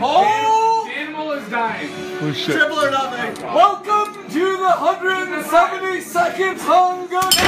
Oh! Animal is dying. Oh shit. Triple or nothing. Welcome to the 172nd Hunger Games.